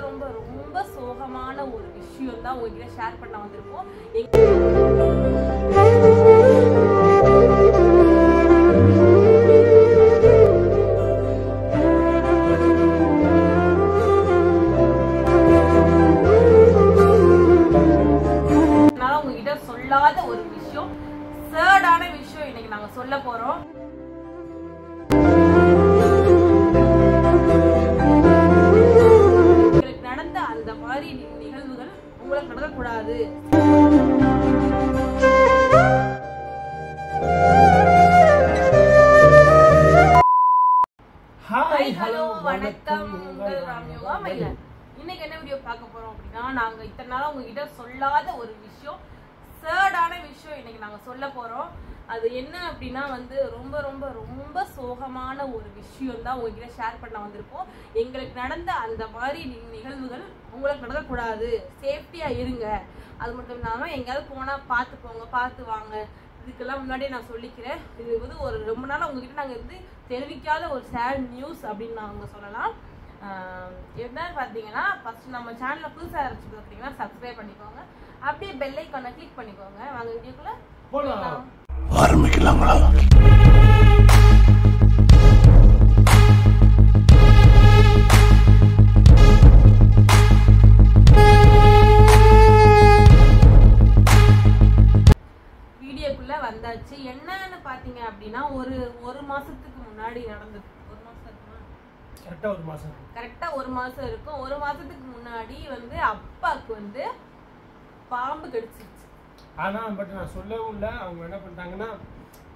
ரொம்ப ரொம்ப ரொம்ப சோகமான ஒரு விஷயம் தான் உங்ககிட்ட ஷேர் பண்ண வந்திருக்கோம். நாங்கள் சொல்ல போகிறோம் அது என்ன அப்படின்னா வந்து ரொம்ப ரொம்ப ரொம்ப சோகமான ஒரு விஷயம் தான் உங்ககிட்ட ஷேர் பண்ண வந்திருப்போம் எங்களுக்கு நடந்த அந்த மாதிரி நிகழ்வுகள் உங்களுக்கு நடக்கக்கூடாது. சேஃப்டியாக இருங்க. அது மட்டும் இல்லாமல் எங்கேயாவது போனால் பார்த்து போங்க பார்த்து வாங்க. இதுக்கெல்லாம் முன்னாடியே நான் சொல்லிக்கிறேன். இது வந்து ஒரு ரொம்ப நாள் உங்ககிட்ட நாங்கள் வந்து தெரிவிக்காத ஒரு சேட் நியூஸ் அப்படின்னு நாங்கள் சொல்லலாம். ஆஹ் என்னன்னு பார்த்தீங்கன்னா ஃபர்ஸ்ட் நம்ம சேனலில் புதுசாக ஆரம்பிச்சு பார்த்தீங்கன்னா சப்ஸ்கிரைப் பண்ணிக்கோங்க. அப்படியே பெல்லைக்கான கிளிக் பண்ணிக்கோங்க. வாங்க வீடியோக்குள்ளே ஆரம்பிக்கலாங்களா வீடியோக்குள்ள வந்தாச்சு. என்னன்னு பார்த்தீங்க அப்படின்னா ஒரு ஒரு மாசத்துக்கு முன்னாடி நடந்தது. ஒரு மாசம் இருக்குமா? கரெக்டா ஒரு மாசம் கரெக்டா ஒரு மாசம் இருக்கும். ஒரு மாசத்துக்கு முன்னாடி வந்து அப்பாவுக்கு வந்து பாம்பு கடிச்சிருச்சு ஆனா பட் நான் சொல்லவும் இல்லை. அவங்க என்ன பண்ணிட்டாங்கன்னா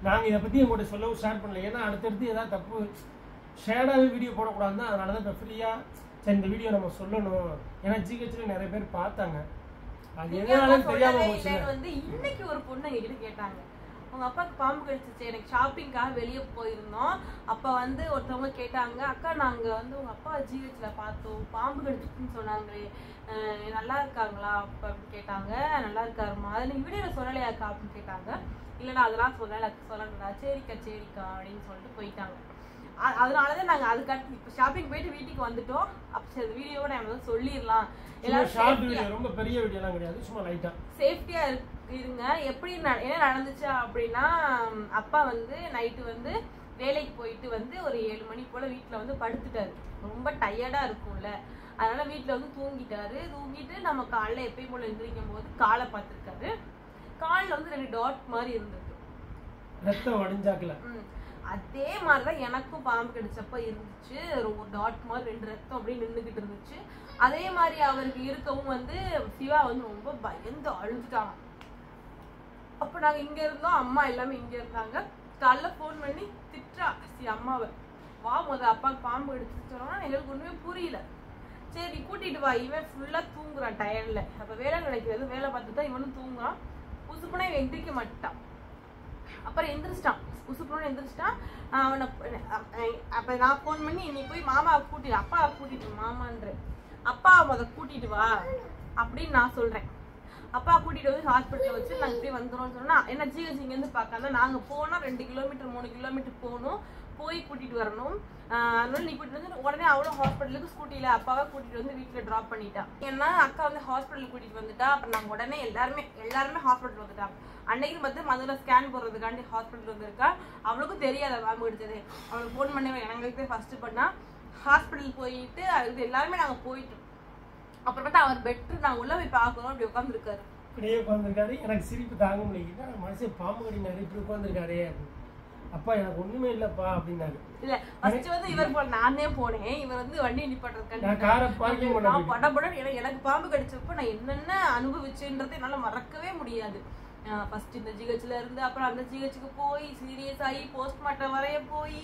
நாங்க இதை பத்தி உங்கள்கிட்ட சொல்லவும் ஷேர் பண்ணல. ஏன்னா அடுத்தடுத்து ஏதாவது தப்பு ஷேடாகவே வீடியோ போடக்கூடாதுன்னு அதனால தான் இப்போ ஃப்ரீயா சரி இந்த வீடியோ நம்ம சொல்லணும். ஏன்னா ஜிஹெச்ல நிறைய பேர் பார்த்தாங்க. அது எதனாலும் எல்லாம் தெரியாம சொல்லவே போச்சு இல்லைன்னு வந்து இன்னைக்கு ஒரு பொண்ணு என்கிட்ட கேட்டாங்க. உங்க அப்பாவுக்கு பாம்பு கடிச்சிச்சு எனக்கு ஷாப்பிங்காக வெளியே போயிருந்தோம். அப்ப வந்து ஒருத்தவங்க கேட்டாங்க அக்கா நாங்க வந்து உங்க அப்பா ஜிஹெச்ல பார்த்தோம். பாம்பு கடிச்சிச்சுன்னு சொன்னாங்களே. நல்லா இருக்காங்களா? அப்ப அப்படின்னு கேட்டாங்க. நல்லா இருக்காருமா அதை நீங்க வீடியோல சொல்லலையாக்கா அப்படின்னு கேட்டாங்க. இல்லைண்ணா அதெல்லாம் சொல்லல. சொல்லணும்டா சரிக்கா சரிக்கா அப்படின்னு சொல்லிட்டு போயிட்டாங்க. அ- அதனாலதான் நாங்க அதுக்கடுத்து இப்போ ஷாப்பிங் போயிட்டு வீட்டுக்கு வந்துட்டோம். அப்ப சரி வீடியோவோட நம்ம சொல்லிடலாம். எல்லாரும் வீடியோ ரொம்ப பெரிய வீடியோலாம் கிடையாது. சும்மா லைட்டா சேஃப்டியா இருங்க. எப்படி என்ன நடந்துச்சு அப்படின்னா அப்பா வந்து நைட்டு வந்து வேலைக்கு போயிட்டு வந்து ஒரு ஏழு மணி போல வீட்ல வந்து படுத்துட்டாரு. ரொம்ப டயர்டா இருக்கும்ல. அதனால வீட்ல வந்து தூங்கிட்டாரு. தூங்கிட்டு நம்ம காலைல எப்பயும் போல எந்திரிக்கும் போது காலை பார்த்திருக்காரு. கால்ல வந்து ரெண்டு டாட் மாதிரி இருந்திருக்கு. ரத்தம் வடிஞ்சாக்கல. ம். அதே மாதிரிதான் எனக்கும் பாம்பு கடிச்சப்ப இருந்துச்சு. ஒரு டாட் மாதிரி ரெண்டு ரத்தம் அப்படியே நின்னுகிட்டு இருந்துச்சு. அதே மாதிரி அவருக்கு இருக்கவும் வந்து சிவா வந்து ரொம்ப பயந்து அழுதுட்டாங்க அப்ப நாங்க இங்க இருந்தோம் அம்மா எல்லாமே இங்க இருந்தாங்க. காலைல ஃபோன் பண்ணி திட்டுறா சி அம்மாவை. வா முத அப்பாவுக்கு பாம்பு கடிச்சிட்டு சொன்னா எங்களுக்கு ஒண்ணுமே புரியல. சரி கூட்டிட்டு வா. இவன் ஃபுல்லா தூங்குறான் டயர்ல அப்ப வேலை கிடைக்கிறது வேலை பார்த்துட்டு தான் இவனும் தூங்குறான். உசுப்புனா இவன் எந்திரிக்க மாட்டான். அப்புறம் எந்திரிச்சிட்டான். உசுப்புன்னு எந்திரிச்சிட்டான். அவனை அப்போ அப்ப நான் ஃபோன் பண்ணி நீ போய் மாமாவை கூட்டிட்டு அப்பாவை கூட்டிட்டு மாமான்ற. அப்பாவை முத கூட்டிட்டு வா அப்படின்னு நான் சொல்றேன். அப்பா கூட்டிட்டு வந்து ஹாஸ்பிட்டல் வச்சு நாங்க இப்படி வந்துடும் சொன்னா என்ன ஜிஹெச் இங்க இருந்து பார்க்காத நாங்க போனா ரெண்டு கிலோமீட்டர் மூணு கிலோமீட்டர் போகணும். போய் கூட்டிட்டு வரணும். அதனால நீ கூட்டிட்டு வந்து உடனே அவளும் ஹாஸ்பிட்டலுக்கு ஸ்கூட்டியில அப்பாவை கூட்டிட்டு வந்து வீட்டுல டிராப் பண்ணிட்டா. ஏன்னா அக்கா வந்து ஹாஸ்பிட்டல் கூட்டிட்டு வந்துட்டா. அப்புறம் நாங்க உடனே எல்லாருமே எல்லாருமே ஹாஸ்பிட்டல் வந்துட்டாங்க அன்னைக்கு பார்த்து மதுரை ஸ்கேன் போடுறதுக்காண்டி ஹாஸ்பிட்டல் வந்திருக்கா. அவளுக்கும் தெரியாத பாம்பு எடுத்தது அவளுக்கு ஃபோன் பண்ணி எங்களுக்கு ஃபர்ஸ்ட் பண்ணா. ஹாஸ்பிட்டல் போயிட்டு அது எல்லாருமே நாங்க போயிட்டோம். அப்புறமேட்டு அவர் பெட்ரு நாங்க உள்ள போய் பார்க்கறோம் அப்படி உட்காந்துருக்காரு இப்படியே உட்காந்துருக்காரு எனக்கு சிரிப்பு தாங்க முடியல மனுஷன் பாம்பு கடினாரு இப்படி உட்காந்துருக்காரே அப்பா எனக்கு ஒண்ணுமே இல்லப்பா அப்படின்னாரு. இல்ல ஃபர்ஸ்ட் வந்து இவர் போல நானே போனேன். இவர் வந்து வண்டி நிப்பாட்டுறதுக்காண்டி நான் காரை parking பண்ண நான் எனக்கு எனக்கு பாம்பு கடிச்சப்ப நான் என்னென்ன அனுபவிச்சேன்றது என்னால மறக்கவே முடியாது. ஃபர்ஸ்ட் இந்த ஜிஹெச்ல இருந்து அப்புறம் அந்த ஜிஹெச்சுக்கு போய் சீரியஸ் ஆகி போஸ்ட்மார்ட்டம் வரைய போய்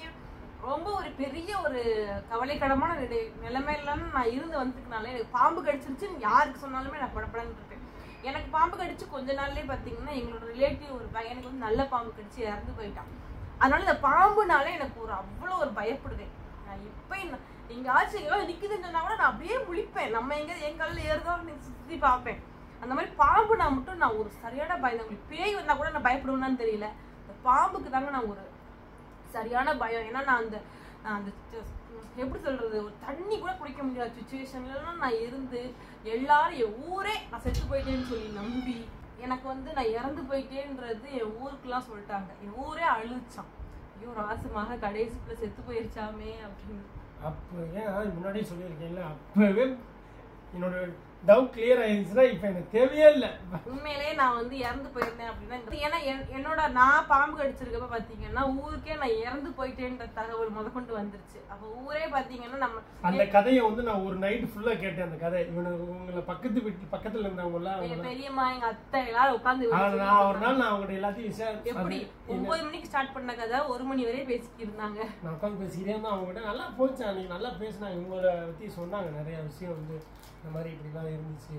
ரொம்ப ஒரு பெரிய ஒரு கவலைக்கிடமான நிலை- நான் இருந்து வந்ததுக்குனால எனக்கு பாம்பு கடிச்சிருச்சுன்னு யாருக்கு சொன்னாலுமே நான் படப்படன்னு இருப்பேன். எனக்கு பாம்பு கடிச்சு கொஞ்ச நாள்லேயே பார்த்தீங்கன்னா எங்களோட ரிலேட்டிவ் ஒரு பையனுக்கு வந்து நல்ல பாம்பு கடிச்சு இறந்து போயிட்டான். அதனால இந்த பாம்புனால எனக்கு ஒரு அவ்வளோ ஒரு பயப்படுவேன். நான் இப்ப எங்கேயாச்சும் எங்கேயாவது நிற்குதுன்னு சொன்னா கூட நான் அப்படியே முழிப்பேன். நம்ம எங்கே என் காலில் ஏறுதோ சுற்றி பார்ப்பேன். அந்த மாதிரி பாம்பு நான் மட்டும் நான் ஒரு சரியான பயந்தவங்க பேய் வந்தால் கூட நான் பயப்படுவேன்னு தெரியல. இந்த பாம்புக்கு தாங்க நான் ஒரு சரியான பயம். ஏன்னா நான் அந்த நான் அந்த எப்படி சொல்றது ஒரு தண்ணி கூட குடிக்க முடியாத சுச்சுவேஷன்லாம் நான் இருந்து எல்லாரும் என் ஊரே நான் செத்து போயிட்டேன்னு சொல்லி நம்பி எனக்கு வந்து நான் இறந்து போயிட்டேன்றது என் ஊருக்குலாம் சொல்லிட்டாங்க. என் ஊரே அழுச்சான். ஐயோ ராசமாக கடைசிக்குள்ள செத்து போயிருச்சாமே அப்படின்னு. அப்போ ஏன் முன்னாடியே சொல்லியிருக்கேன்ல அப்பவே என்னோட டவுட் கிளியர் ஆயிருச்சுன்னா இப்போ எனக்கு தேவையே இல்லை. உண்மையிலேயே நான் வந்து இறந்து போயிருந்தேன் அப்படின்னா ஏன்னா என்- என்னோட நான் பாம்பு கடிச்சிருக்கப்ப பாத்தீங்கன்னா ஊருக்கே நான் இறந்து போயிட்டேன்ற தகவல் முதற்கொண்டு வந்துருச்சு. அப்ப ஊரே பாத்தீங்கன்னா நம்ம அந்த கதையை வந்து நான் ஒரு நைட் ஃபுல்லா கேட்டேன் அந்த கதை. இவனுக்கு உங்களை பக்கத்து வீட்டு பக்கத்துல இருந்தவங்க எல்லாம் எங்க அவங்கள- பெரியம்மா எங்க அத்தை எல்லாரும் உட்காந்து நான் ஒரு நாள் நான் அவங்கள்ட்ட எல்லாத்தையும் விசாரி எப்படி? ஒன்பது மணிக்கு ஸ்டார்ட் பண்ண கதை ஒரு மணி வரையும் பேசிட்டு இருந்தாங்க நான் உட்காந்து பேசிக்கிட்டே இருந்தேன். அவங்ககிட்ட நல்லா போச்சு அன்னைக்கு நல்லா பேசினாங்க. இவங்கள பத்தி சொன்னாங்க நிறைய விஷயம் வந்து. இந்த மாதிரி இப்படிலாம் இருந்துச்சு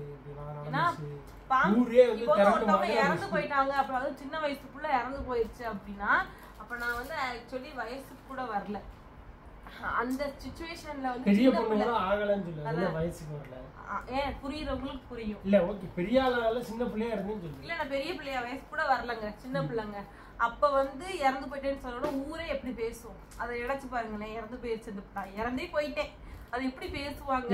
இறந்து. போயிட்டாங்க அப்புறம் அது சின்ன வயசுக்குள்ள இறந்து போயிடுச்சு அப்படின்னா அப்ப நான் வந்து ஆக்சுவலி வயசுக்கு கூட வரல. அந்த சுச்சுவேஷன்ல வந்து பெரிய பொண்ணு ஆகலன்னு சொல்லு அதெல்லாம் வயசுக்கு வரல. ஏன் புரியுறவங்களுக்கு புரியும். இல்ல ஓகே பெரிய ஆளால சின்ன பிள்ளையா இருந்தேன்னு சொல்லு இல்ல நான் பெரிய பிள்ளையா வயசு கூட வரலங்க சின்ன பிள்ளைங்க. அப்ப வந்து இறந்து போயிட்டேன்னு சொல்லணும் ஊரே எப்படி பேசும்? அதை நினைச்சு பாருங்களேன் இறந்து போயிடுச்சு இறந்தே போயிட்டேன். அது எப்படி பேசுவாங்க?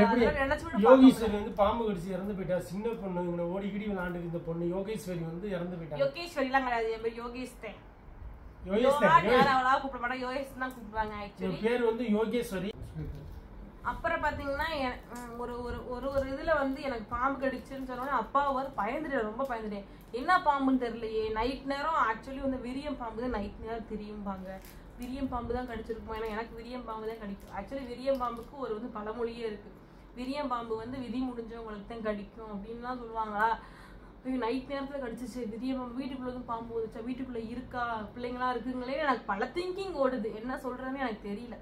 யோகேஸ்வரி வந்து பாம்பு கடிச்சு இறந்து போயிட்டா சின்ன பொண்ணு இவனை ஓடிக்கிடி விளையாண்டு இருந்த பொண்ணு யோகேஸ்வரி வந்து இறந்து போயிட்டாங்க யோகேஸ்வரிலாம் கிடையாது. என் பேர் யோகேஷ் தான் கூப்பிடுவாங்க பேர் வந்து யோகேஸ்வரி. அப்புறம் பாத்தீங்கன்னா ஒரு ஒரு ஒரு ஒரு இதுல வந்து எனக்கு பாம்பு கடிச்சுன்னு சொன்னோன்னே அப்பா ஒரு பயந்துட்டேன் ரொம்ப பயந்துட்டேன் என்ன பாம்புன்னு தெரியலையே. நைட் நேரம் ஆக்சுவலி வந்து விரியம் பாம்பு நைட் நேரம் தெரியும்பாங்க. விரியம் பாம்பு தான் கடிச்சிருக்கும்? ஏன்னா எனக்கு விரியம் பாம்பு தான் கடிக்கும். ஆக்சுவலி விரியம் பாம்புக்கு ஒரு வந்து பழமொழியே இருக்கு. விரியம் பாம்பு வந்து விதி முடிஞ்சவங்களுக்கு தான் கடிக்கும் அப்படின்லாம் சொல்லுவாங்களா? ஐயோ நைட் நேரத்தில் கடிச்சிச்சு விதிய பாம்பு வீட்டுக்குள்ளே வந்து பாம்பு வந்துச்சா வீட்டுக்குள்ளே இருக்கா? பிள்ளைங்களா இருக்குங்களே? எனக்கு பல திங்கிங் ஓடுது. என்ன சொல்றதுன்னு எனக்கு தெரியல.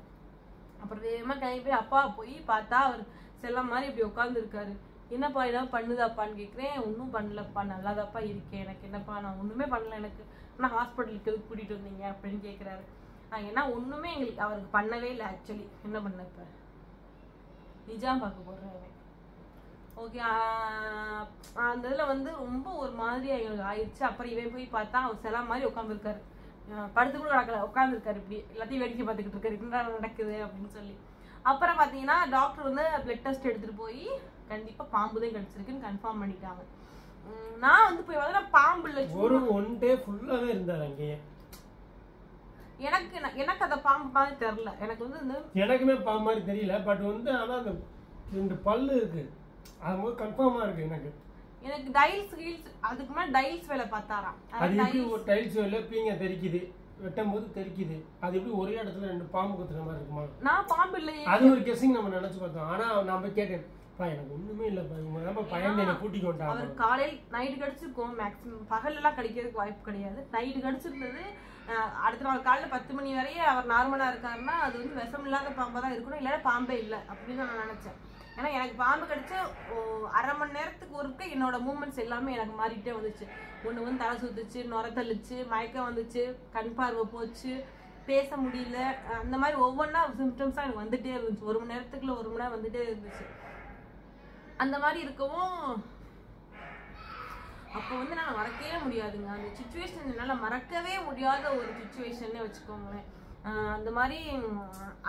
அப்புறம் வேகமா கிளம்பி போய் அப்பா போய் பார்த்தா அவர் செல்லம் மாதிரி இப்படி உட்காந்துருக்காரு என்னப்பா ஏதாவது பண்ணுதாப்பான்னு கேட்குறேன் ஒன்றும் பண்ணலப்பா. நல்லாதாப்பா இருக்கேன். எனக்கு என்னப்பா? நான் ஒன்றுமே பண்ணல எனக்கு. ஆனால் ஹாஸ்பிட்டலுக்கு எதுக்கு கூட்டிகிட்டு வந்தீங்க? அப்படின்னு கேட்குறாரு ஏன்னா ஒன்றுமே எங்களுக்கு அவருக்கு பண்ணவே இல்லை ஆக்சுவலி என்ன பண்ண இப்போ? நிஜாம் பார்க்க போடுறேன் ஓகே அந்த இதில் வந்து ரொம்ப ஒரு மாதிரி எங்களுக்கு ஆயிடுச்சு. அப்புறம் இவன் போய் பார்த்தா அவர் சில மாதிரி உட்காந்துருக்காரு படுத்து கூட நடக்கல உட்காந்துருக்காரு இப்படி. எல்லாத்தையும் வேடிக்கை பார்த்துக்கிட்டு இருக்காரு. என்ன நடக்குது அப்படின்னு சொல்லி. அப்புறம் பார்த்தீங்கன்னா டாக்டர் வந்து பிளட் டெஸ்ட் எடுத்துட்டு போய் கண்டிப்பாக பாம்பு தான் கிடச்சிருக்குன்னு கன்ஃபார்ம் பண்ணிட்டாங்க. நான் வந்து போய் பார்த்தா பாம்பு இல்லை ஒரு ஒன் டே ஃபுல்லாகவே இருந்தார் அங்கேயே. எனக்கு எனக்கு அந்த பாம்பு மாதிரி தெரில எனக்கு வந்து இந்த எனக்குமே பாம்பு மாதிரி தெரியல. பட் வந்து ஆனா அந்த ரெண்டு பல்லு இருக்கு. அது போது கன்ஃபார்மா இருக்கு எனக்கு. எனக்கு டைல்ஸ் கீல்ஸ் அதுக்கு முன்னாடி டைல்ஸ் வேலை பார்த்தாராம். அது எப்படி ஒரு டைல்ஸ் வேல பீங்க தெரிக்குது வெட்டும் போது தெரிக்குது. அது எப்படி ஒரே இடத்துல ரெண்டு பாம்பு குத்துற மாதிரி இருக்குமா? நான் பாம்பு இல்லையே. அது ஒரு கெஸிங் நம்ம நினைச்சு பார்த்தோம். ஆனா நான் போய் கேட்டேன். பா எனக்கு ஒண்ணுமே இல்லப்பா. இவங்க பயந்து என்னை வந்துட்டாங்க. அவர் காலையில் நைட்டு கடிச்சிருக்கும் மேக்ஸிமம் பகலெல்லாம் கடிக்கிறதுக்கு வாய்ப்பு கிடையாது. நைட்டு கடிச்சிருந்தது அடுத்த நாள் காலைல பத்து மணி வரையே அவர் நார்மலாக இருக்காருன்னா அது வந்து விஷம் இல்லாத பாம்பாக தான் இருக்கணும். இல்லைன்னா பாம்பே இல்லை அப்படின்னு நான் நினச்சேன். ஏன்னா எனக்கு பாம்பு கடிச்ச அரை மணி நேரத்துக்கு ஒருக்க என்னோட மூமெண்ட்ஸ் எல்லாமே எனக்கு மாறிட்டே வந்துச்சு. ஒன்று வந்து தலை சுத்துச்சு நுர தள்ளுச்சு மயக்கம் வந்துச்சு கண் பார்வை போச்சு பேச முடியல அந்த மாதிரி ஒவ்வொன்றா சிம்டம்ஸாக எனக்கு வந்துட்டே இருந்துச்சு. ஒரு மணி நேரத்துக்குள்ள ஒரு மணி நேரம் வந்துட்டே இருந்துச்சு. அந்த மாதிரி இருக்கவும் அப்போ வந்து நான் மறக்கவே முடியாதுங்க. அந்த சுச்சுவேஷன் என்னால் மறக்கவே முடியாத ஒரு சுச்சுவேஷன்னே வச்சுக்கோங்களேன். அந்த மாதிரி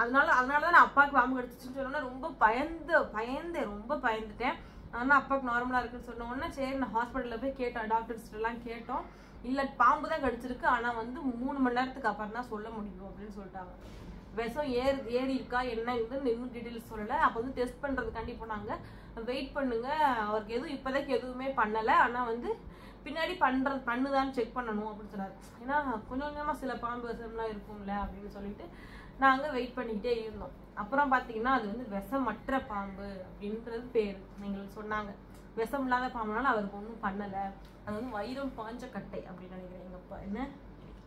அதனால அதனால தான் நான் அப்பாவுக்கு பாம்பு கடிச்சிச்சுன்னு சொன்னோன்னா ரொம்ப பயந்து பயந்தேன் ரொம்ப பயந்துட்டேன். ஆனால் அப்பாவுக்கு நார்மலாக இருக்குன்னு சொன்ன உடனே சரி நான் ஹாஸ்பிட்டலில் போய் கேட்டோம் டாக்டர்ஸ் எல்லாம் கேட்டோம். இல்லை பாம்பு தான் கடிச்சிருக்கு ஆனால் வந்து மூணு மணி நேரத்துக்கு அப்புறம் தான் சொல்ல முடியும் அப்படின்னு சொல்லிட்டாங்க. விஷம் ஏறி ஏறி இருக்கா என்ன இதுன்னு இன்னும் டீட்டெயில்ஸ் சொல்லலை. அப்போ வந்து டெஸ்ட் பண்ணுறதுக்காண்டி போனாங்க வெயிட் பண்ணுங்க. அவருக்கு எதுவும் இப்போதைக்கு எதுவுமே பண்ணலை. ஆனால் வந்து பின்னாடி பண்ணுறது பண்ணுதான்னு செக் பண்ணணும் அப்படின்னு சொன்னார் ஏன்னா கொஞ்சம் கொஞ்சமாக சில பாம்பு விஷம்லாம் இருக்கும்ல அப்படின்னு சொல்லிட்டு நாங்கள் வெயிட் பண்ணிக்கிட்டே இருந்தோம். அப்புறம் பார்த்தீங்கன்னா அது வந்து விஷமற்ற பாம்பு அப்படின்றது பேர். எங்களுக்கு சொன்னாங்க. விஷம் இல்லாத பாம்புனால அவருக்கு ஒன்றும் பண்ணலை. அது வந்து வைரம் பாஞ்ச கட்டை அப்படின்னு நினைக்கிறேன். எங்கள் அப்பா. என்ன?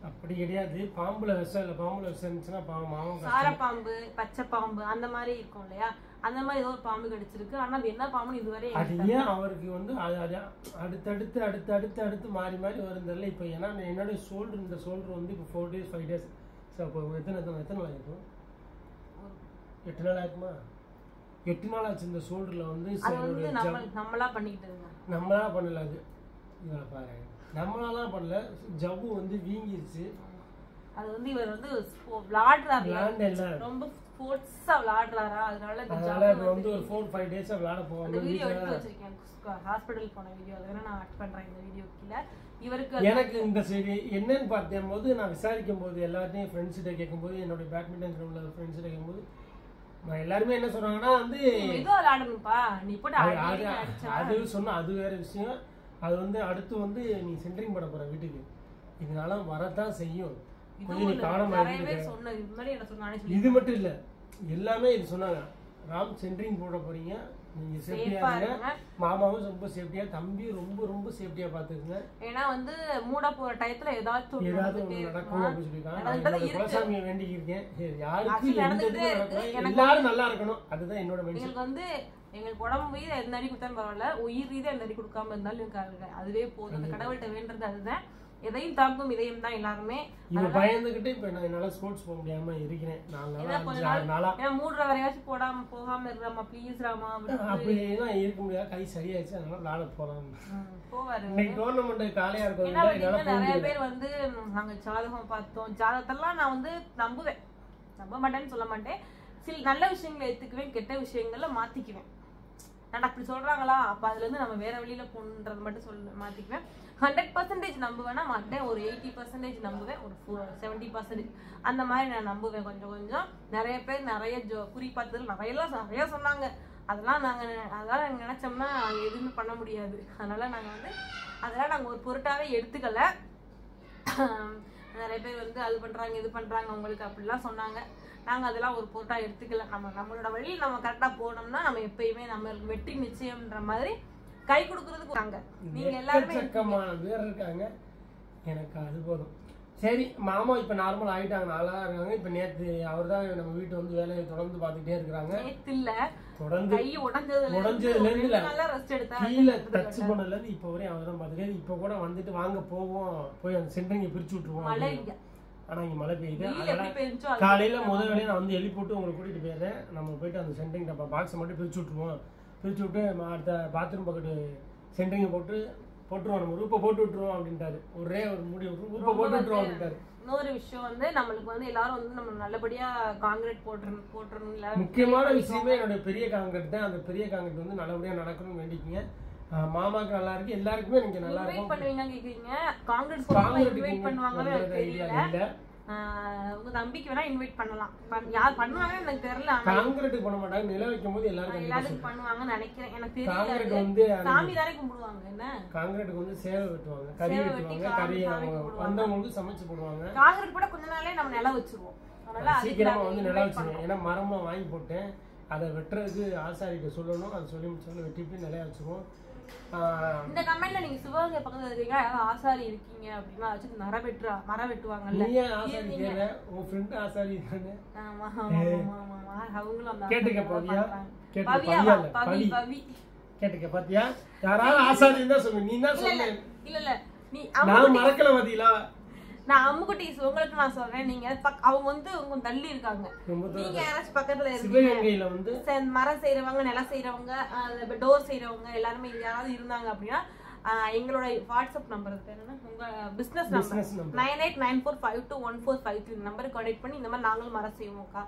அப்படி கிடையாது. பாம்புல விஷம் இல்லை. பாம்புல விஷம் இருந்துச்சுன்னா பாம்பு மாவும். சாரப்பாம்பு பச்சை பாம்பு அந்த மாதிரி இருக்கும் இல்லையா? அந்த மாதிரி ஏதோ ஒரு பாம்பு கடிச்சிருக்கு. ஆனா அது என்ன பாம்புன்னு இதுவரை அது ஏன் அவருக்கு வந்து அது அது அடுத்தடுத்து அடுத்து அடுத்து அடுத்து மாறி மாறி வருந்ததில்ல இப்போ ஏன்னா என்னோட ஷோல்டர் இந்த ஷோல்டர் வந்து இப்போ four days five days so அப்போ எத்தனை எத்தனை எத்தனை நாள் ஆயிருக்கும் எட்டு நாள் ஆயிருக்குமா? எட்டு நாள் ஆச்சு இந்த ஷோல்டரில் வந்து. நம்மளா பண்ணிக்கிட்டு நம்மளா பண்ணல அது. இதில் பாரு நம்மளாலாம் பண்ணல. ஜவ்வு வந்து வீங்கிருச்சு. அது வந்து இவர் வந்து விளாடுறாரு. விளாண்டல ரொம்ப ஸ்போர்ட்ஸா விளையாடுறாரா அதனால அதனால இப்போ வந்து ஒரு ஃபோர் ஃபைவ் டேஸாக விளாட அந்த போவாங்க வீடியோ எடுத்து வச்சிருக்கேன். ஹாஸ்பிட்டல் போன வீடியோ. அதை வேணா நான் ஆட் பண்றேன் இந்த வீடியோ கீழே. இவருக்கு எனக்கு இந்த சரி என்னன்னு பார்த்தேன் போது நான் விசாரிக்கும் போது எல்லாத்தையும் ஃப்ரெண்ட்ஸ்கிட்ட கேட்கும்போது என்னுடைய பேட்மிண்டன் உள்ள ஃப்ரெண்ட்ஸ்கிட்ட கேட்கும்போது எல்லாருமே என்ன சொன்னாங்கன்னா வந்து மெதுவா விளையாடணும்ப்பா நீ அது சொன்ன அது வேற விஷயம். அது வந்து அடுத்து வந்து நீ சென்ட்ரிங் பண்ண போற வீட்டுக்கு. இதனால வரத்தான் செய்யும். கொஞ்சம் நீ சொன்னது இது மட்டும் இல்ல எல்லாமே இது சொன்னாங்க. ராம் சென்ட்ரிங் போட போறீங்க. நீங்க சேஃப்டியா சேஃபா இருங்க. மாமாவும் ரொம்ப சேஃப்டியா தம்பி ரொம்ப ரொம்ப சேஃப்டியா பாத்துக்குங்க. ஏன்னா வந்து மூட போற டயத்துல ஏதாச்சும் ஏதாவது நடக்கும். அப்படின்னு இருக்கு. குலசாமியை வேண்டிக்கிருக்கேன் யாருக்கு எந்த எல்லாரும் நல்லா இருக்கணும். அதுதான் என்னோட மென்ஷன் வந்து எங்களுக்கு உடம்பு ரீதியா எந்த அடி கொடுத்தாலும் பரவாயில்ல. உயிர் ரீதியா எந்த அடி கொடுக்காம இருந்தாலும் அது- அதுவே போதும். அந்த கடவுள்கிட்ட வேண்டது அதுதான். எதையும் தாக்கும் இதயம் தான் எல்லாருமே. இவ பயந்துகிட்டு இப்ப நான் என்னால ஸ்போர்ட்ஸ் போக முடியாம இருக்கிறேன். நாலு நாளா ஏன்னா மூடுற வரையாச்சும் போடாம போகாம இருறாமா ப்ளீஸ் ராமா அப்படின்னா இருக்க முடியாது. கை சரியாயிடுச்சு. அதனால விளாட போலாம். போவாரு. இன்னைக்கு டோர்னமெண்ட் காலியா இருக்கும் ஏன்னா என்னால வந்து நிறைய பேர் வந்து நாங்க ஜாதகம் பார்த்தோம். ஜாதகத்தெல்லாம் நான் வந்து நம்புவேன். நம்ப மாட்டேன்னு சொல்ல மாட்டேன். சில நல்ல விஷயங்களை எடுத்துக்குவேன் கெட்ட விஷயங்களை மாத்திக்குவேன். நான் அப்படி சொல்றாங்களா? அப்போ அதுல இருந்து நம்ம வேற வழியில போகணுன்றது மட்டும் சொல்ல மாத்திக்குவேன். ஹண்ட்ரட் பர்சன்டேஜ் நம்புவேன்னா மாட்டேன் ஒரு எயிட்டி பர்சன்டேஜ் நம்புவேன் ஒரு செவன்ட்டி பர்சன்டேஜ் அந்த மாதிரி நான் நம்புவேன் கொஞ்சம் கொஞ்சம். நிறைய பேர் நிறைய ஜோ குறி பார்த்ததுல நிறைய நிறைய சொன்னாங்க. அதெல்லாம் நாங்க அதெல்லாம் நாங்க நினைச்சோம்னா எதுவுமே பண்ண முடியாது. அதனால நாங்க வந்து அதெல்லாம் நாங்க ஒரு பொருட்டாவே எடுத்துக்கல. நிறைய பேர் வந்து அது பண்றாங்க இது பண்றாங்க உங்களுக்கு அப்படிலாம் சொன்னாங்க. நாங்க அதெல்லாம் ஒரு பொருட்டா எடுத்துக்கல. நம்ம நம்மளோட வழியில் நம்ம கரெக்டா போனோம்னா நம்ம எப்பயுமே நம்மளுக்கு வெற்றி நிச்சயம்ன்ற மாதிரி கை கொடுக்கறதுக்கு நாங்க. நீங்க எல்லாருமே பேர் இருக்காங்க. எனக்கு அது போதும். சரி மாமா இப்ப நார்மல் ஆயிட்டாங்க. நல்லா இருக்காங்க. இப்ப நேத்து அவர் தான் நம்ம வீட்டு வந்து வேலையை தொடர்ந்து பார்த்துக்கிட்டே இருக்கிறாங்க. நேத்து இல்ல தொடர்ந்து கை உடைஞ்சதுல உடைஞ்சதுல இருந்து இல்ல. நல்லா ரெஸ்ட் எடுத்தா கீழே டச் பண்ணல இருந்து இப்போ வரையும் அவர் தான் பார்த்துக்காரு இப்போ கூட வந்துட்டு வாங்க போவோம். போய் அந்த சென்டரிங்க பிரிச்சு விட்டுருவோம் அப்படின்னு. இங்க மழை பெய்யுது. அதனால காலையில முதல் வேலையை நான் வந்து எழுப்பி போட்டு உங்களை கூட்டிட்டு போயிடுறேன். நம்ம போயிட்டு அந்த சென்டரிங் டப்பா பாக்ஸை மட்டும் பிரிச்சு விட்டுருவோம். பிரிச்சு விட்டு அடுத்த பாத்ரூம் பக்கெட்டு சென்டரிங்க போட்டு போட்டுருவோம். நம்ம ரூப்பை போட்டு விட்டுருவோம் அப்படின்ட்டாரு. ஒரே ஒரு முடி ரூப்பை போட்டு விட்டுருவோம் அப்படின்ட்டாரு. இன்னொரு விஷயம் வந்து நம்மளுக்கு வந்து எல்லாரும் வந்து நம்ம நல்லபடியா காங்கிரீட் போட்டுறணும் எல்லாரும் முக்கியமான விஷயமே என்னோட பெரிய காங்கிரட் தான். அந்த பெரிய காங்கிரட் வந்து நல்லபடியா நடக்கணும்னு வேண்டிக்கங்க. மாமாக்கு நல்லா இருக்கு. எல்லாருக்குமே நீங்க நல்லா பண்ணுவீங்கன்னு கேக்குறீங்க. காங்கிரட் இன்வைட் பண்ணுவாங்கன்னு எனக்கு தெரியல. உங்க நம்பிக்கை வேணா இன்வைட் பண்ணலாம். பண்- யார் பண்ணுவாங்கன்னு எனக்கு தெரியல. காங்கிரட்டுக்கு பண்ண மாட்டாங்க. நில வைக்கும் போது எல்லாரும் கண்டிப்பா எல்லாத்துக்கும் பண்ணுவாங்கன்னு நினைக்கிறேன். எனக்கு தெரியல. வந்து சாமி தானே கும்பிடுவாங்க என்ன? காங்கிரட்டுக்கு வந்து சேவை வெட்டுவாங்க. கறி வெட்டுவாங்க. கறி. வந்தவங்களுக்கு சமைச்சு போடுவாங்க. காங்கிரீட் கூட கொஞ்ச நாளே நம்ம நிலம் வச்சிருவோம். சீக்கிரமா வந்து நில வச்சுருவேன். ஏன்னா மரமா வாங்கி போட்டேன். அதை வெட்டுறதுக்கு ஆசாரிகிட்ட சொல்லணும். அதை சொல்லி முடிச்சாலும் வெட்டிட்டு நிலைய வச்சுருவோம். இந்த கமெண்ட்ல நீங்க சிவகங்கை பக்கத்துல இருக்கீங்க ஆசாரி இருக்கீங்க அப்படின்னா வச்சு மரம் வெட்டுறா மரம் வெட்டுவாங்கல்ல? நீ ஆசாரி உன் ஃப்ரெண்ட் ஆசாரி தானே. ஆமா, ஆமா, ஆமா. அவங்களும் அந்த கேட்டுக்க பவியா? கேட்டுக்க பவி, பவி. கேட்டுக்க பாத்தியா? யாராவது ஆசாரி தான் சொல்லு. நீ தான் இல்ல, இல்ல, இல்ல. நீ நான் மறக்கல பாத்தீங்களா? நான் அம்முக்குட்டீஸ் உங்களுக்கு நான் சொல்றேன். நீங்க அவங்க வந்து உங்க தள்ளி இருக்காங்க. நீங்க யாராச்சும் பக்கத்துல இருக்கீங்க. மரம் செய்யறவங்க நிலம் செய்யறவங்க டோர் செய்யறவங்க எல்லாருமே யாராவது இருந்தாங்க அப்படின்னா எங்களோட வாட்ஸ்அப் நம்பர் பேர் என்ன? உங்க business number. Nine eight nine four five two one four five three நம்பருக்கு கான்டெக்ட் பண்ணி இந்த மாதிரி நாங்களும் மரம் செய்வோம்க்கா.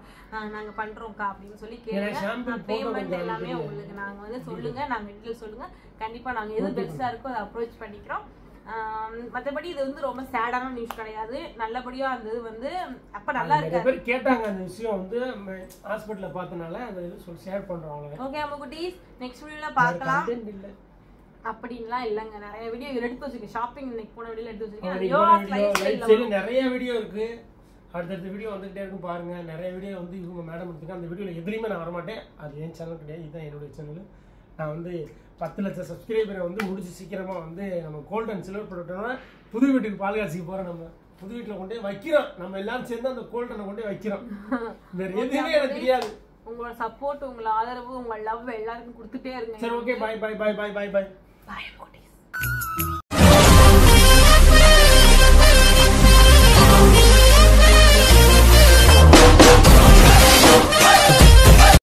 நாங்க பண்றோம்க்கா அப்படின்னு சொல்லி கேளுங்க. பேமெண்ட் எல்லாமே. உங்களுக்கு நாங்க வந்து சொல்லுங்க. நாங்க டீட்டெயில் சொல்லுங்க. கண்டிப்பா நாங்க எது பெஸ்டா இருக்கோ அதை அப்ரோச் பண்ணிக்கிறோம். மத்தபடி இது வந்து ரொம்ப சேடான நியூஸ் கிடையாது. நல்லபடியா அந்த இது வந்து அப்ப நல்லா இருக்கு பேர் கேட்டாங்க அந்த விஷயம் வந்து ஹாஸ்பிட்டல்ல பார்த்தனால அந்த இது சொல்லி ஷேர் பண்றோம் அவங்க ஓகே அம்முக்குட்டீஸ் நெக்ஸ்ட் வீடியோல பார்க்கலாம். அப்படின்லாம் இல்லைங்க. நிறைய வீடியோ எடுத்து வச்சிருக்கேன். ஷாப்பிங் இன்னைக்கு போன வீடியோ எடுத்து வச்சிருக்கேன். நிறைய வீடியோ இருக்கு. அடுத்தடுத்த வீடியோ வந்துகிட்டே இருக்கும் பாருங்க. நிறைய வீடியோ வந்து இவங்க மேடம் எடுத்துக்க அந்த வீடியோல எதுலையுமே நான் வரமாட்டேன். அது என் சேனல் கிடையாது. இதுதான் என்னுடைய சேனல் நான் வந்து பத்து லட்சம் சப்ஸ்கிரைபரை வந்து முடிச்சு சீக்கிரமா வந்து நம்ம கோல்டன் சில்வர் ப்ராடக்ட்னா புது வீட்டுக்கு பால் காட்சிக்கு போறோம் நம்ம. புது வீட்டுல கொண்டு போய் வைக்கிறோம். நம்ம எல்லாரும் சேர்ந்து அந்த கோல்டனை கொண்டு போய் வைக்கிறோம். வேற எதுவுமே எனக்கு தெரியாது. உங்களோட சப்போர்ட் உங்களோட ஆதரவு உங்களோட லவ் எல்லாருக்கும் கொடுத்துட்டே இருங்க. சரி ஓகே பாய் பாய் பாய் பாய் பாய் பாய் பாய்